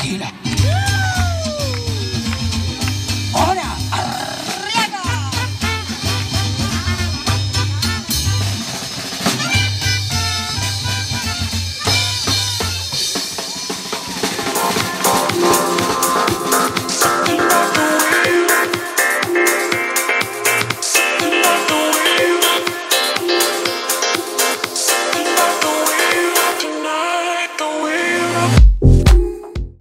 tequila.